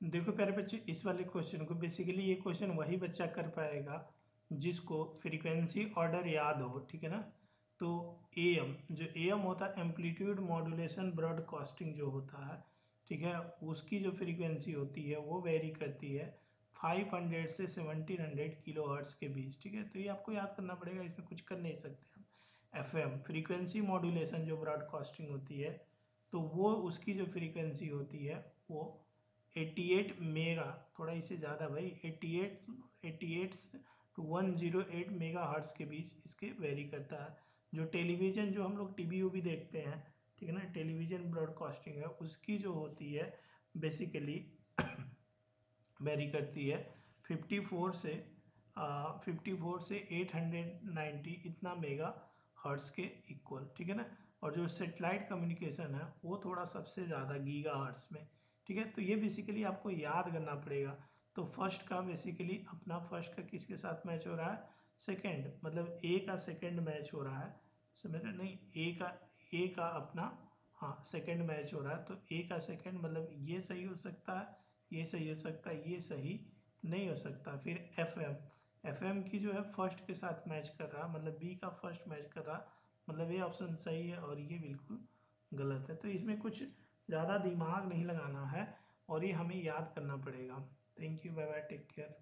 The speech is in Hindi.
देखो प्यारे बच्चे, इस वाले क्वेश्चन को बेसिकली ये क्वेश्चन वही बच्चा कर पाएगा जिसको फ्रीक्वेंसी ऑर्डर याद हो, ठीक है ना? तो ए एम जो ए एम होता है एम्पलीट्यूड मॉड्यूलेशन ब्रॉडकास्टिंग जो होता है, ठीक है? उसकी जो फ्रीक्वेंसी होती है, वो वेरी करती है 500 से 1700 किलो हर्ट्स के बीच, ठीक है? तो ये आपको याद करना पड़ेगा, इसमें कुछ कर नहीं सकते हम। एफ़ एम फ्रीक्वेंसी मॉड्यूलेशन जो ब्रॉडकास्टिंग होती है तो वो उसकी जो फ्रीक्वेंसी होती है, वो 88 मेगा, थोड़ा इससे ज़्यादा भाई 88 88 टू 108 मेगा हर्ट्स के बीच इसके वेरी करता है। जो टेलीविज़न जो हम लोग टी वी देखते हैं, ठीक है ना, टेलीविज़न ब्रॉडकास्टिंग है, उसकी जो होती है बेसिकली वेरी करती है 54 से फिफ्टी फोर से 890 इतना मेगा हर्ट्स के इक्वल ठीक है ना? और जो सेटेलाइट कम्युनिकेशन है, वो थोड़ा सबसे ज़्यादा गीगा हर्ट्स में ठीक है? तो ये बेसिकली आपको याद करना पड़ेगा। तो फ़र्स्ट का बेसिकली अपना फ़र्स्ट का किसके साथ मैच हो रहा है? सेकेंड मतलब ए का सेकेंड मैच हो रहा है। समझ रहे नहीं ए का ए का अपना हाँ सेकेंड मैच हो रहा है। तो ए का सेकेंड मतलब ये सही हो सकता है, ये सही हो सकता है, ये सही नहीं हो सकता। फिर एफ़ एम एफ़ एम की जो है फ़र्स्ट के साथ मैच कर रहा मतलब बी का फ़र्स्ट मैच कर रहा मतलब ये ऑप्शन सही है और ये बिल्कुल गलत है। तो इसमें कुछ ज़्यादा दिमाग नहीं लगाना है और ये हमें याद करना पड़ेगा। Thank you bye bye take care